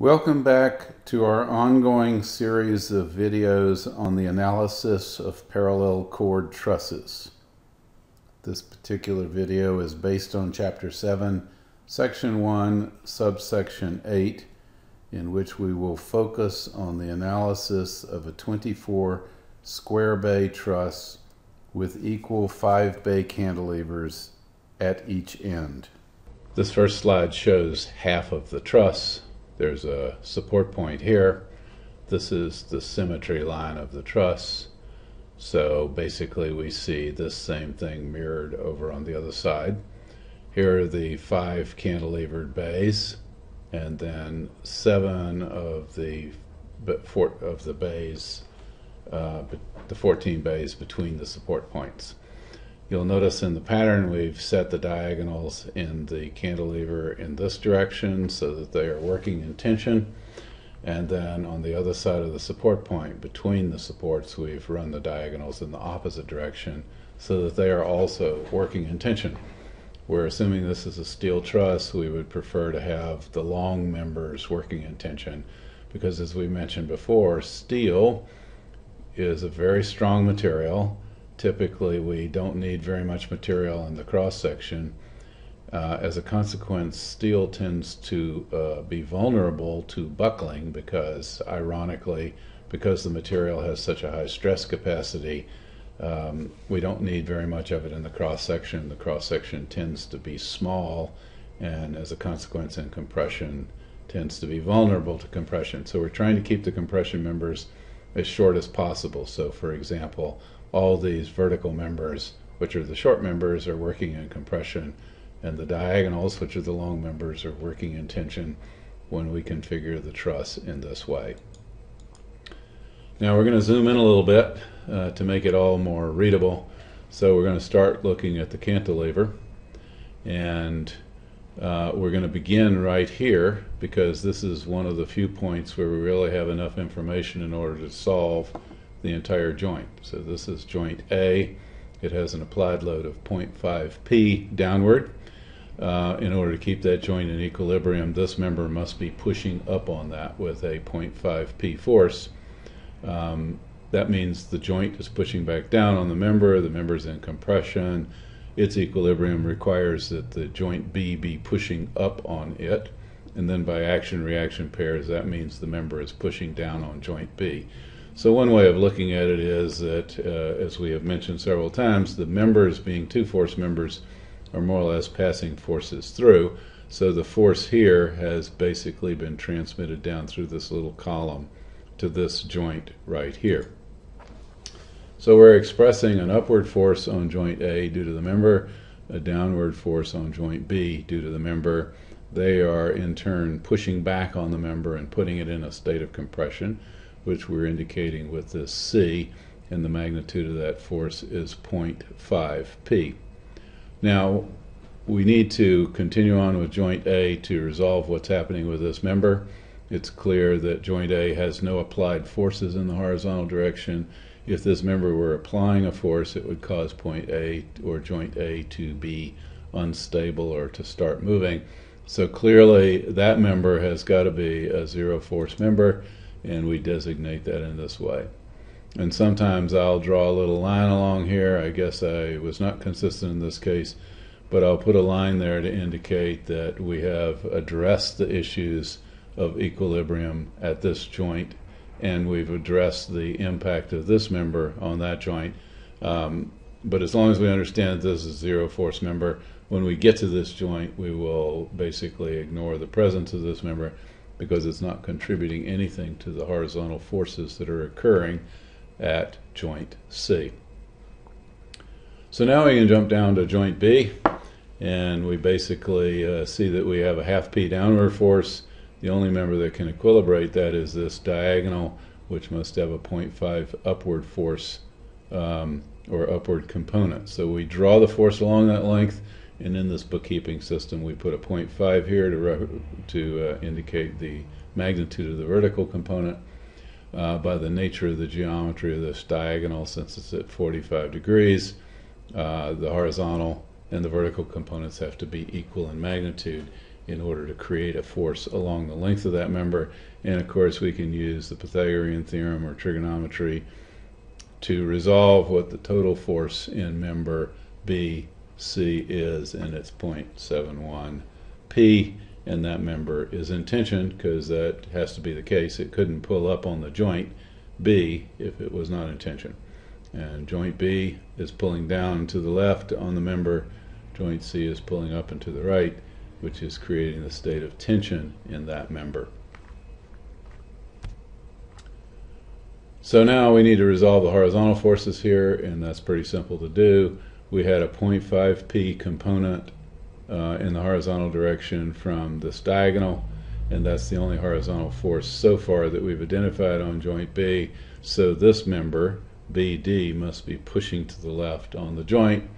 Welcome back to our ongoing series of videos on the analysis of parallel chord trusses. This particular video is based on Chapter 7, Section 1, Subsection 8, in which we will focus on the analysis of a 24 square bay truss with equal 5 bay cantilevers at each end. This first slide shows half of the truss there's a support point here. This is the symmetry line of the truss. So basically we see this same thing mirrored over on the other side. Here are the five cantilevered bays and then seven of the of the bays, uh, the 14 bays between the support points. You'll notice in the pattern we've set the diagonals in the cantilever in this direction so that they are working in tension. And then on the other side of the support point, between the supports, we've run the diagonals in the opposite direction so that they are also working in tension. We're assuming this is a steel truss. We would prefer to have the long members working in tension because as we mentioned before, steel is a very strong material typically we don't need very much material in the cross section. Uh, as a consequence, steel tends to uh, be vulnerable to buckling because, ironically, because the material has such a high stress capacity, um, we don't need very much of it in the cross section. The cross section tends to be small, and as a consequence, in compression, tends to be vulnerable to compression. So we're trying to keep the compression members as short as possible. So, for example, all these vertical members, which are the short members, are working in compression, and the diagonals, which are the long members, are working in tension when we configure the truss in this way. Now we're going to zoom in a little bit uh, to make it all more readable. So we're going to start looking at the cantilever and uh, we're going to begin right here because this is one of the few points where we really have enough information in order to solve the entire joint. So this is joint A. It has an applied load of 0.5 P downward. Uh, in order to keep that joint in equilibrium, this member must be pushing up on that with a 0.5 P force. Um, that means the joint is pushing back down on the member, the member is in compression. Its equilibrium requires that the joint B be pushing up on it. And then by action reaction pairs, that means the member is pushing down on joint B. So one way of looking at it is that, uh, as we have mentioned several times, the members being two force members are more or less passing forces through. So the force here has basically been transmitted down through this little column to this joint right here. So we're expressing an upward force on joint A due to the member, a downward force on joint B due to the member. They are in turn pushing back on the member and putting it in a state of compression which we're indicating with this C, and the magnitude of that force is 0.5 P. Now, we need to continue on with joint A to resolve what's happening with this member. It's clear that joint A has no applied forces in the horizontal direction. If this member were applying a force, it would cause point A or joint A to be unstable or to start moving. So clearly that member has got to be a zero force member and we designate that in this way. And sometimes I'll draw a little line along here. I guess I was not consistent in this case, but I'll put a line there to indicate that we have addressed the issues of equilibrium at this joint and we've addressed the impact of this member on that joint. Um, but as long as we understand this is a zero force member, when we get to this joint, we will basically ignore the presence of this member because it's not contributing anything to the horizontal forces that are occurring at joint C. So now we can jump down to joint B and we basically uh, see that we have a half P downward force. The only member that can equilibrate that is this diagonal which must have a 0.5 upward force um, or upward component. So we draw the force along that length and in this bookkeeping system, we put a 0.5 here to, to uh, indicate the magnitude of the vertical component. Uh, by the nature of the geometry of this diagonal, since it's at 45 degrees, uh, the horizontal and the vertical components have to be equal in magnitude. in order to create a force along the length of that member. And of course, we can use the Pythagorean theorem or trigonometry to resolve what the total force in member BC is, and it's 0.71 P, and that member is in tension because that has to be the case. It couldn't pull up on the joint B if it was not in tension. And joint B is pulling down to the left on the member, joint C is pulling up and to the right, which is creating the state of tension in that member. So now we need to resolve the horizontal forces here, and that's pretty simple to do. We had a 0.5p component uh, in the horizontal direction from this diagonal, and that's the only horizontal force so far that we've identified on joint B. So this member, BD, must be pushing to the left on the joint,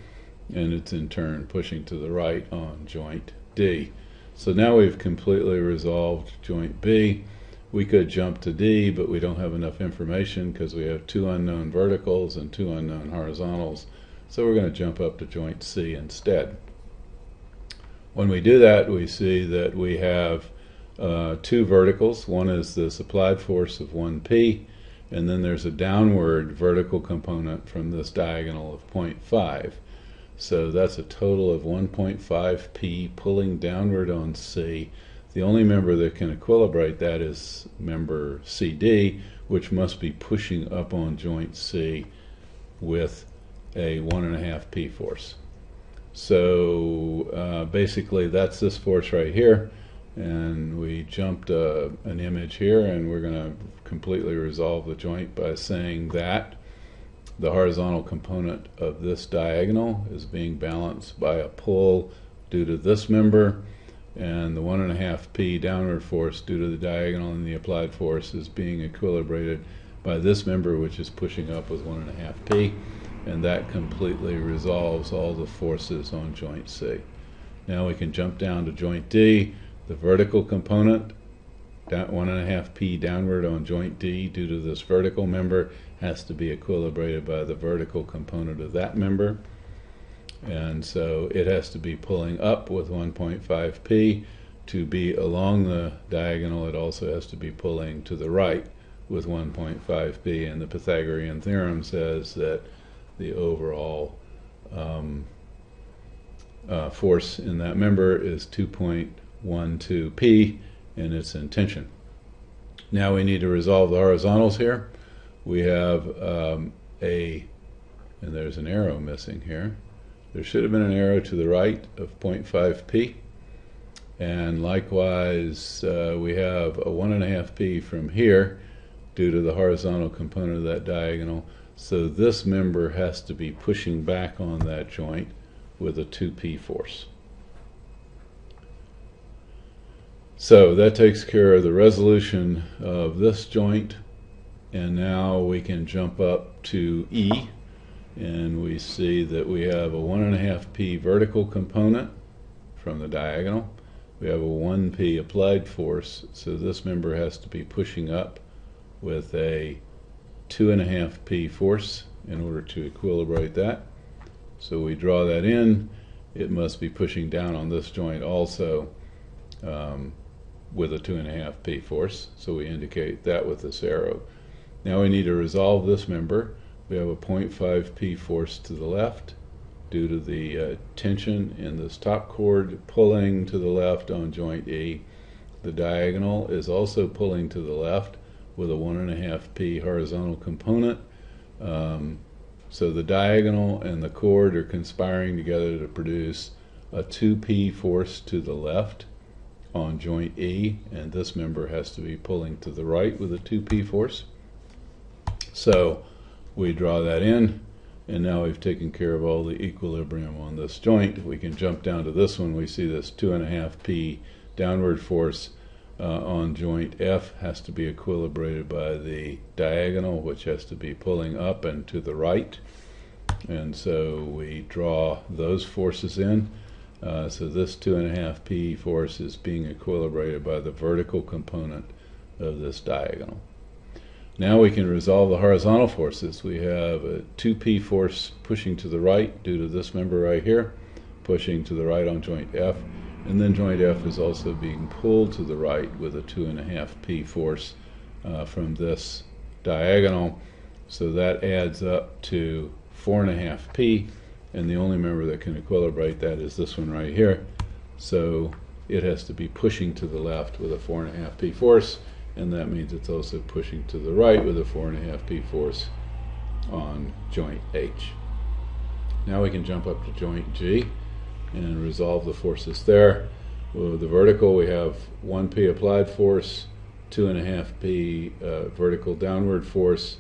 and it's in turn pushing to the right on joint D. So now we've completely resolved joint B. We could jump to D, but we don't have enough information because we have two unknown verticals and two unknown horizontals. So we're going to jump up to joint C instead. When we do that, we see that we have uh, two verticals. One is this applied force of 1p, and then there's a downward vertical component from this diagonal of 0.5. So that's a total of 1.5p pulling downward on C. The only member that can equilibrate that is member CD, which must be pushing up on joint C with a 1.5p force. So uh, basically that's this force right here and we jumped uh, an image here and we're going to completely resolve the joint by saying that the horizontal component of this diagonal is being balanced by a pull due to this member and the one and a half p downward force due to the diagonal and the applied force is being equilibrated by this member which is pushing up with one and a half p and that completely resolves all the forces on joint C. Now we can jump down to joint D the vertical component one and a half p downward on joint D due to this vertical member has to be equilibrated by the vertical component of that member. And so it has to be pulling up with 1.5p. To be along the diagonal, it also has to be pulling to the right with 1.5p. And the Pythagorean theorem says that the overall um, uh, force in that member is 2.12p and it's in tension. Now we need to resolve the horizontals here we have um, a, and there's an arrow missing here. There should have been an arrow to the right of 0.5p. And likewise, uh, we have a 1.5p from here due to the horizontal component of that diagonal. So this member has to be pushing back on that joint with a 2p force. So that takes care of the resolution of this joint and now we can jump up to E and we see that we have a 1.5p vertical component from the diagonal. We have a 1p applied force, so this member has to be pushing up with a 2.5p force in order to equilibrate that. So we draw that in. It must be pushing down on this joint also um, with a 2.5p force, so we indicate that with this arrow. Now we need to resolve this member. We have a 0.5p force to the left due to the uh, tension in this top chord pulling to the left on joint E. The diagonal is also pulling to the left with a 1.5p horizontal component. Um, so the diagonal and the chord are conspiring together to produce a 2p force to the left on joint E, and this member has to be pulling to the right with a 2p force. So we draw that in, and now we've taken care of all the equilibrium on this joint. We can jump down to this one. We see this 2.5p downward force uh, on joint F has to be equilibrated by the diagonal, which has to be pulling up and to the right. And so we draw those forces in. Uh, so this 2.5p force is being equilibrated by the vertical component of this diagonal. Now we can resolve the horizontal forces. We have a 2p force pushing to the right due to this member right here, pushing to the right on joint F, And then joint F is also being pulled to the right with a 2.5 P force uh, from this diagonal. So that adds up to 4.5 P, and the only member that can equilibrate that is this one right here. So it has to be pushing to the left with a 4.5 P force, and that means it's also pushing to the right with a 4.5 P force on joint H. Now we can jump up to joint G and resolve the forces there. With the vertical, we have 1p applied force, 2.5p uh, vertical downward force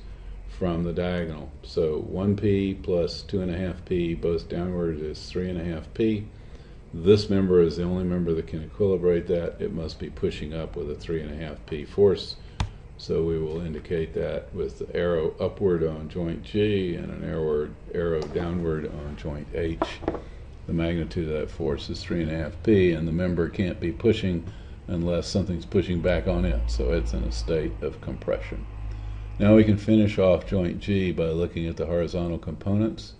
from the diagonal. So 1p plus 2.5p, both downward, is 3.5p. This member is the only member that can equilibrate that. It must be pushing up with a 3.5p force. So we will indicate that with the arrow upward on joint G and an arrow, arrow downward on joint H the magnitude of that force is 3.5 p, and the member can't be pushing unless something's pushing back on it, so it's in a state of compression. Now we can finish off joint G by looking at the horizontal components.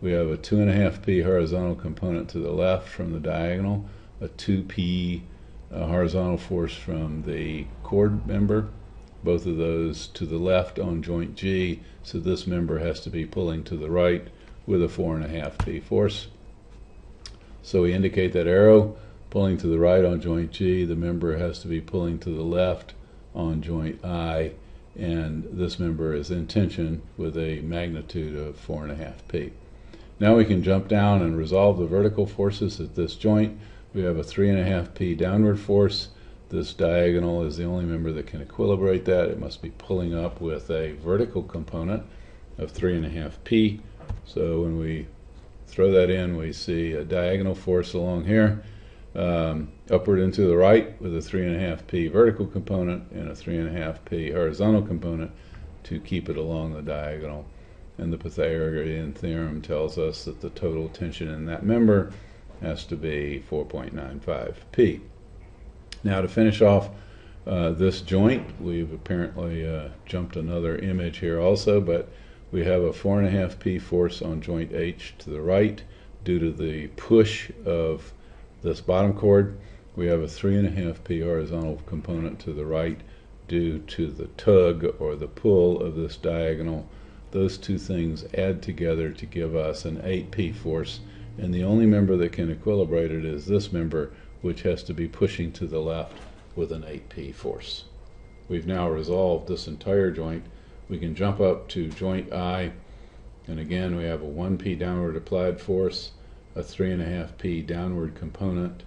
We have a 2.5 p horizontal component to the left from the diagonal, a 2p uh, horizontal force from the chord member, both of those to the left on joint G, so this member has to be pulling to the right with a 4.5 p force. So we indicate that arrow pulling to the right on joint G, the member has to be pulling to the left on joint I, and this member is in tension with a magnitude of 4.5p. Now we can jump down and resolve the vertical forces at this joint. We have a 3.5p downward force. This diagonal is the only member that can equilibrate that. It must be pulling up with a vertical component of 3.5p. So when we throw that in, we see a diagonal force along here, um, upward and to the right with a 3.5p vertical component and a 3.5p horizontal component to keep it along the diagonal. And the Pythagorean theorem tells us that the total tension in that member has to be 4.95p. Now to finish off uh, this joint, we've apparently uh, jumped another image here also, but we have a 4.5p force on joint H to the right due to the push of this bottom chord. We have a 3.5p horizontal component to the right due to the tug or the pull of this diagonal. Those two things add together to give us an 8p force, and the only member that can equilibrate it is this member, which has to be pushing to the left with an 8p force. We've now resolved this entire joint we can jump up to joint I, and again we have a 1p downward applied force, a 3.5p downward component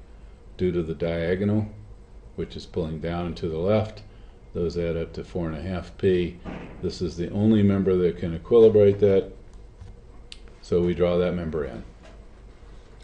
due to the diagonal, which is pulling down and to the left. Those add up to 4.5p. This is the only member that can equilibrate that, so we draw that member in.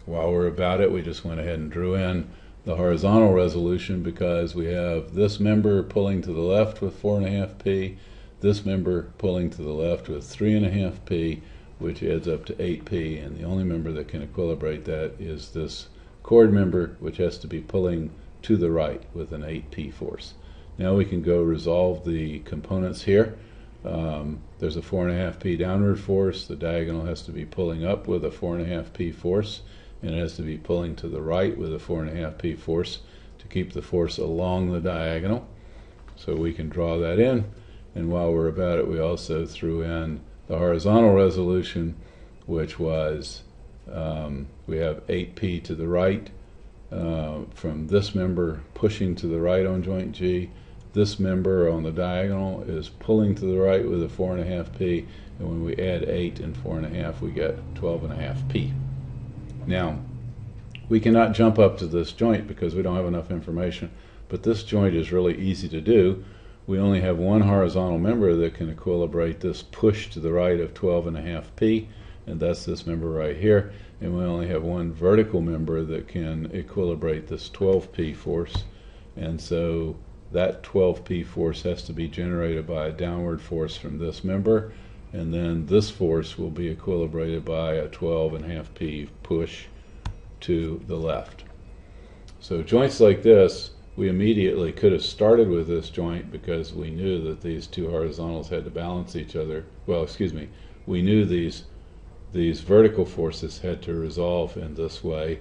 While we're about it, we just went ahead and drew in the horizontal resolution because we have this member pulling to the left with 4.5p this member pulling to the left with 3.5p, which adds up to 8p, and the only member that can equilibrate that is this chord member, which has to be pulling to the right with an 8p force. Now we can go resolve the components here. Um, there's a 4.5p downward force. The diagonal has to be pulling up with a 4.5p force, and it has to be pulling to the right with a 4.5p force to keep the force along the diagonal. So we can draw that in. And while we're about it, we also threw in the horizontal resolution, which was um, we have 8p to the right uh, from this member pushing to the right on joint G. This member on the diagonal is pulling to the right with a 4.5p, and when we add 8 and 4.5, we get 12.5p. Now, we cannot jump up to this joint because we don't have enough information, but this joint is really easy to do we only have one horizontal member that can equilibrate this push to the right of 12.5p, and that's this member right here. And we only have one vertical member that can equilibrate this 12p force. And so that 12p force has to be generated by a downward force from this member. And then this force will be equilibrated by a 12.5p push to the left. So joints like this we immediately could have started with this joint because we knew that these two horizontals had to balance each other. Well, excuse me, we knew these these vertical forces had to resolve in this way.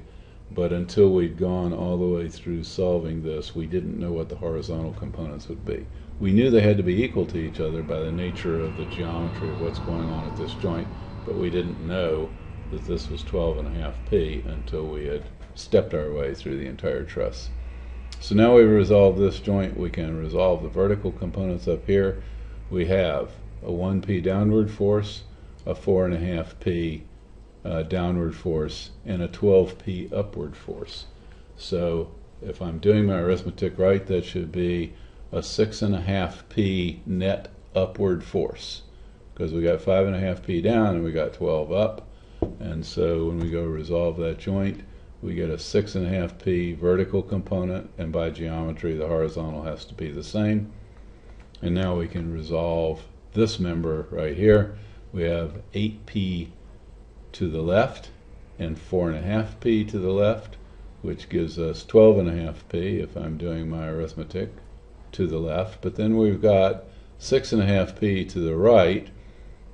but until we'd gone all the way through solving this, we didn't know what the horizontal components would be. We knew they had to be equal to each other by the nature of the geometry of what's going on at this joint, but we didn't know that this was 12 and a half p until we had stepped our way through the entire truss. So now we've resolved this joint, we can resolve the vertical components up here. We have a 1p downward force, a 4.5p uh, downward force, and a 12p upward force. So if I'm doing my arithmetic right, that should be a 6.5p net upward force because we got 5.5p down and we got 12 up. And so when we go resolve that joint, we get a 6.5p vertical component, and by geometry, the horizontal has to be the same. And now we can resolve this member right here. We have 8p to the left and 4.5p to the left, which gives us 12.5p if I'm doing my arithmetic to the left. But then we've got 6.5p to the right,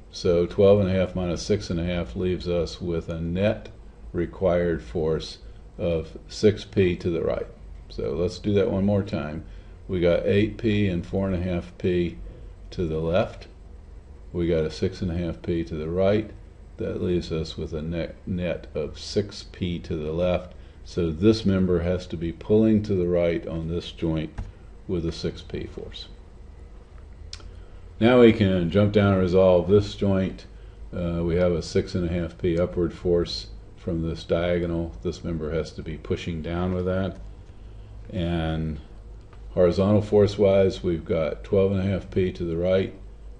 so 12.5 minus 6.5 leaves us with a net required force of 6p to the right. So let's do that one more time. We got 8p and 4.5p to the left. We got a 6.5p to the right. That leaves us with a net, net of 6p to the left. So this member has to be pulling to the right on this joint with a 6p force. Now we can jump down and resolve this joint. Uh, we have a 6.5p upward force from this diagonal. This member has to be pushing down with that. And horizontal force wise, we've got 12.5p to the right,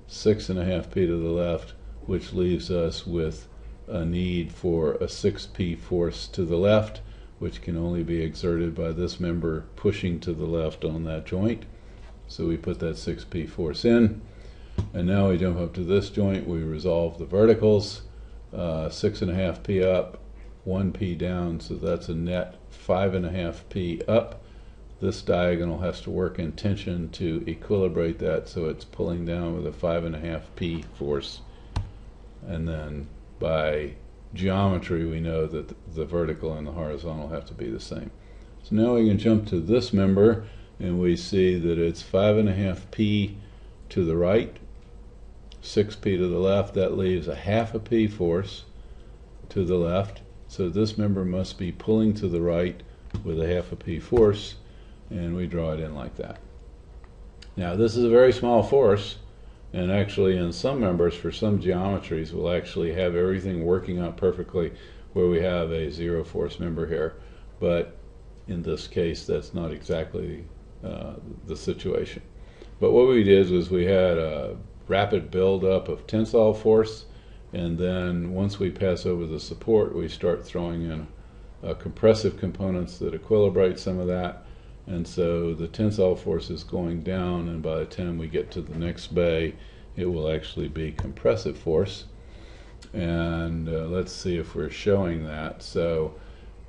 6.5p to the left, which leaves us with a need for a 6p force to the left, which can only be exerted by this member pushing to the left on that joint. So we put that 6p force in. And now we jump up to this joint, we resolve the verticals, uh, 6.5p up, 1p down, so that's a net 5.5p up. This diagonal has to work in tension to equilibrate that, so it's pulling down with a 5.5p force. And then by geometry, we know that the vertical and the horizontal have to be the same. So now we can jump to this member, and we see that it's 5.5p to the right, 6p to the left. That leaves a half a p force to the left so this member must be pulling to the right with a half a p force, and we draw it in like that. Now this is a very small force, and actually in some members, for some geometries, we'll actually have everything working out perfectly where we have a zero force member here. But in this case, that's not exactly uh, the situation. But what we did was we had a rapid buildup of tensile force and then once we pass over the support, we start throwing in uh, compressive components that equilibrate some of that. And so the tensile force is going down, and by the time we get to the next bay, it will actually be compressive force. And uh, let's see if we're showing that. So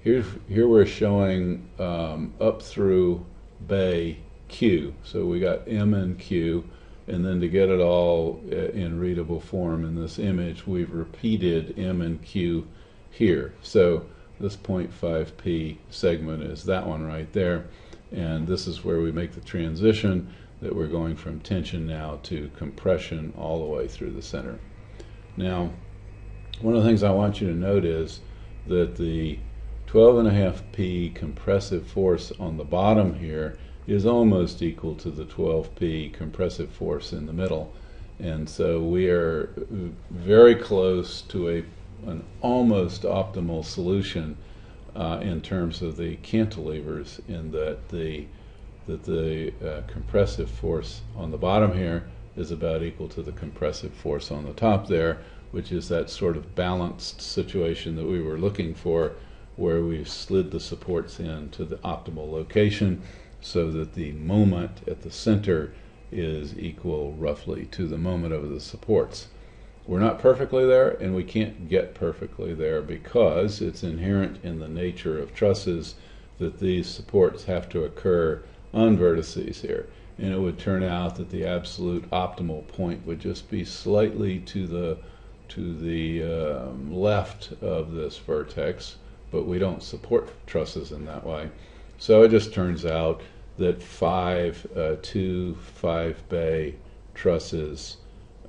here, here we're showing um, up through bay Q. So we got M and Q and then to get it all uh, in readable form in this image, we've repeated M and Q here. So this 0.5p segment is that one right there. And this is where we make the transition that we're going from tension now to compression all the way through the center. Now, one of the things I want you to note is that the 12.5p compressive force on the bottom here is almost equal to the 12p compressive force in the middle. And so we are very close to a, an almost optimal solution uh, in terms of the cantilevers in that the, that the uh, compressive force on the bottom here is about equal to the compressive force on the top there, which is that sort of balanced situation that we were looking for where we slid the supports in to the optimal location so that the moment at the center is equal roughly to the moment of the supports. We're not perfectly there, and we can't get perfectly there because it's inherent in the nature of trusses that these supports have to occur on vertices here. And it would turn out that the absolute optimal point would just be slightly to the to the um, left of this vertex, but we don't support trusses in that way. So it just turns out that five, uh, two five bay trusses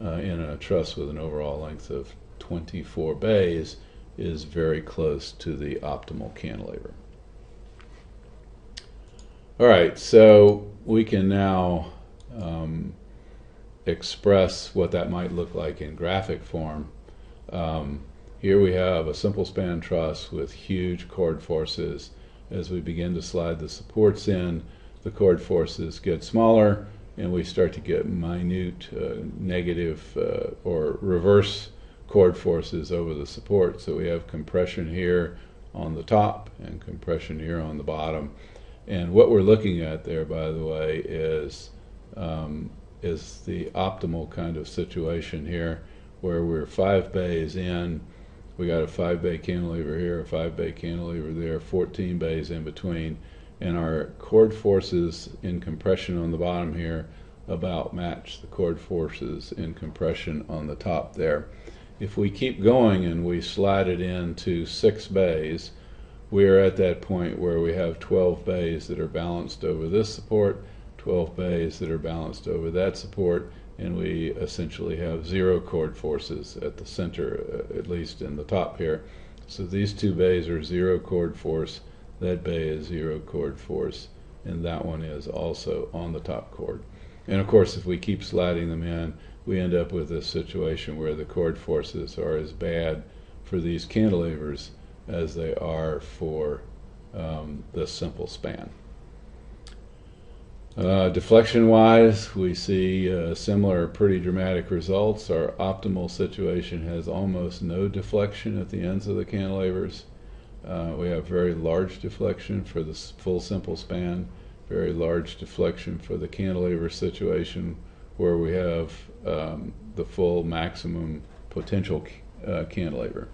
uh, in a truss with an overall length of 24 bays is very close to the optimal cantilever. All right, so we can now um, express what that might look like in graphic form. Um, here we have a simple span truss with huge chord forces. As we begin to slide the supports in, the chord forces get smaller and we start to get minute uh, negative uh, or reverse chord forces over the support. So we have compression here on the top and compression here on the bottom. And what we're looking at there, by the way, is um, is the optimal kind of situation here, where we're five bays in. We got a five bay cantilever here, a five bay cantilever there, 14 bays in between, and our chord forces in compression on the bottom here about match the chord forces in compression on the top there. If we keep going and we slide it into six bays, we are at that point where we have 12 bays that are balanced over this support, 12 bays that are balanced over that support, and we essentially have zero chord forces at the center, uh, at least in the top here. So these two bays are zero chord force, that bay is zero chord force, and that one is also on the top chord. And of course, if we keep sliding them in, we end up with a situation where the chord forces are as bad for these cantilevers as they are for um, the simple span. Uh, deflection wise, we see uh, similar pretty dramatic results. Our optimal situation has almost no deflection at the ends of the cantilevers. Uh, we have very large deflection for the full simple span, very large deflection for the cantilever situation where we have um, the full maximum potential uh, cantilever.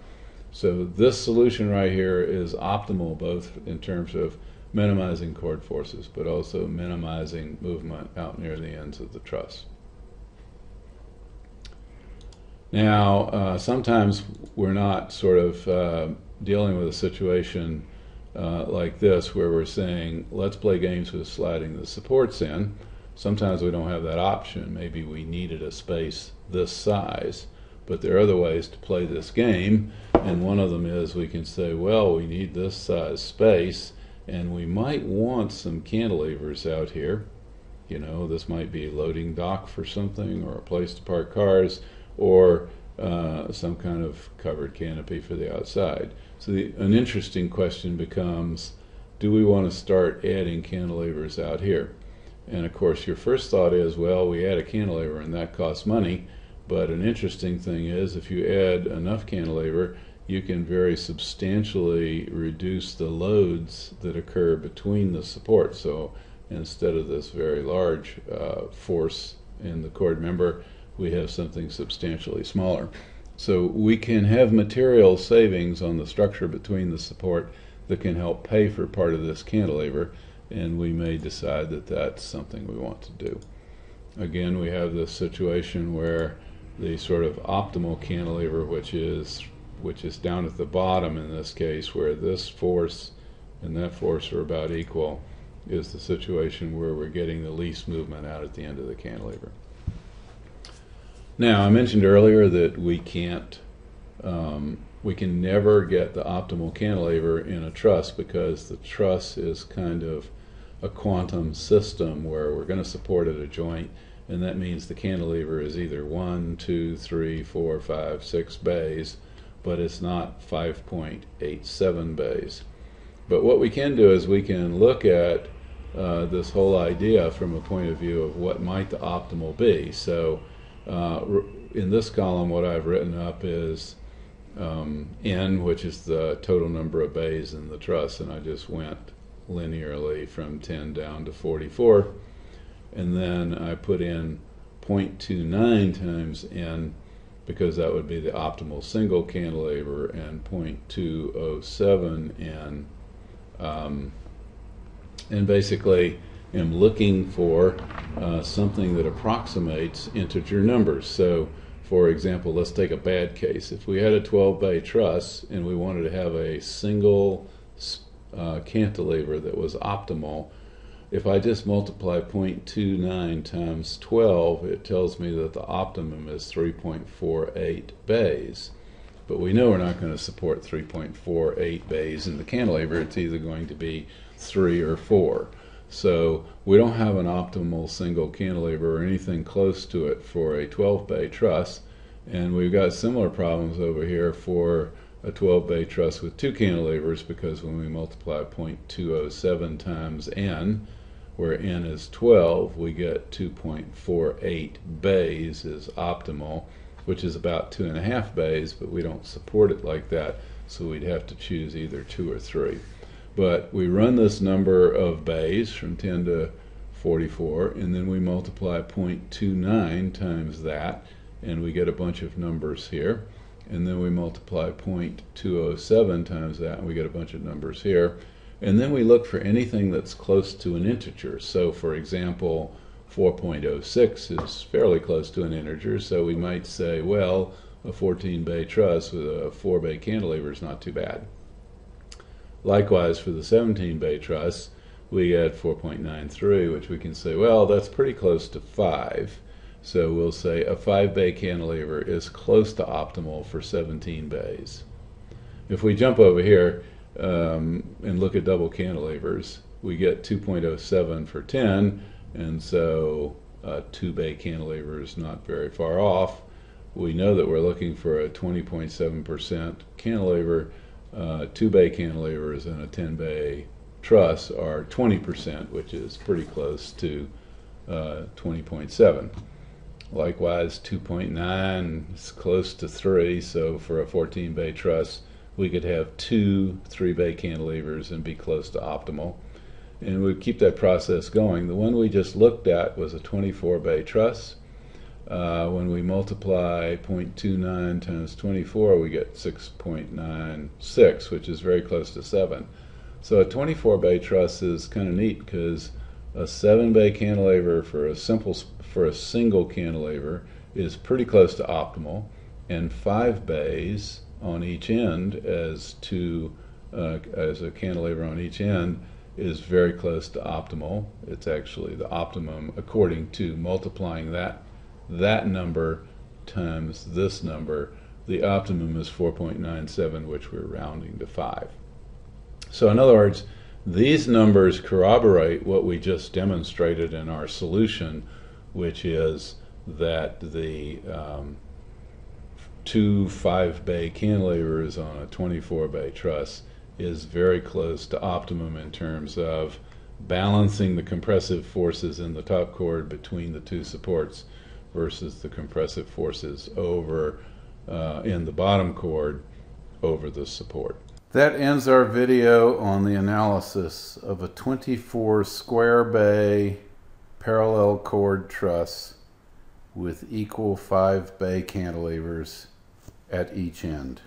So this solution right here is optimal both in terms of minimizing chord forces, but also minimizing movement out near the ends of the truss. Now, uh, sometimes we're not sort of uh, dealing with a situation uh, like this where we're saying, let's play games with sliding the supports in. Sometimes we don't have that option. Maybe we needed a space this size, but there are other ways to play this game. And one of them is we can say, well, we need this size space, and we might want some cantilevers out here. You know, this might be a loading dock for something, or a place to park cars, or uh, some kind of covered canopy for the outside. So the, an interesting question becomes, do we want to start adding cantilevers out here? And of course, your first thought is, well, we add a cantilever and that costs money. But an interesting thing is, if you add enough cantilever, you can very substantially reduce the loads that occur between the supports. So instead of this very large uh, force in the chord member, we have something substantially smaller. So we can have material savings on the structure between the support that can help pay for part of this cantilever and we may decide that that's something we want to do. Again, we have this situation where the sort of optimal cantilever, which is which is down at the bottom in this case, where this force and that force are about equal, is the situation where we're getting the least movement out at the end of the cantilever. Now, I mentioned earlier that we can't um, we can never get the optimal cantilever in a truss because the truss is kind of a quantum system where we're going to support at a joint, and that means the cantilever is either one, two, three, four, five, six bays, but it's not 5.87 bays. But what we can do is we can look at uh, this whole idea from a point of view of what might the optimal be. So uh, in this column, what I've written up is um, n, which is the total number of bays in the truss, and I just went linearly from 10 down to 44. And then I put in 0.29 times n because that would be the optimal single cantilever and 0.207 n. Um, and basically am looking for uh, something that approximates integer numbers. So for example, let's take a bad case. If we had a 12 bay truss and we wanted to have a single uh, cantilever that was optimal, if I just multiply 0.29 times 12, it tells me that the optimum is 3.48 bays. But we know we're not going to support 3.48 bays in the cantilever. It's either going to be 3 or 4. So we don't have an optimal single cantilever or anything close to it for a 12 bay truss. And we've got similar problems over here for a 12 bay truss with two cantilevers because when we multiply 0.207 times n, where n is 12, we get 2.48 bays is optimal, which is about two and a half bays, but we don't support it like that, so we'd have to choose either two or three. But we run this number of bays from 10 to 44, and then we multiply 0.29 times that, and we get a bunch of numbers here. And then we multiply 0.207 times that, and we get a bunch of numbers here. And then we look for anything that's close to an integer. So, for example, 4.06 is fairly close to an integer, so we might say, well, a 14 bay truss with a 4 bay cantilever is not too bad. Likewise, for the 17 bay truss, we get 4.93, which we can say, well, that's pretty close to 5. So we'll say a 5 bay cantilever is close to optimal for 17 bays. If we jump over here um, and look at double cantilevers, we get 2.07 for 10, and so a 2 bay cantilever is not very far off. We know that we're looking for a 20.7% cantilever uh, two bay cantilevers and a 10 bay truss are 20%, which is pretty close to uh, 20.7. Likewise, 2.9 is close to 3, so for a 14 bay truss, we could have two 3 bay cantilevers and be close to optimal. And we keep that process going. The one we just looked at was a 24 bay truss. Uh, when we multiply 0.29 times 24, we get 6.96, which is very close to 7. So a 24 bay truss is kind of neat because a 7 bay cantilever for a simple for a single cantilever is pretty close to optimal, and 5 bays on each end as two uh, as a cantilever on each end is very close to optimal. It's actually the optimum according to multiplying that that number times this number, the optimum is 4.97, which we're rounding to 5. So in other words, these numbers corroborate what we just demonstrated in our solution, which is that the um, two 5 bay cantilevers on a 24 bay truss is very close to optimum in terms of balancing the compressive forces in the top chord between the two supports versus the compressive forces over uh, in the bottom chord over the support. That ends our video on the analysis of a 24 square bay parallel chord truss with equal 5 bay cantilevers at each end.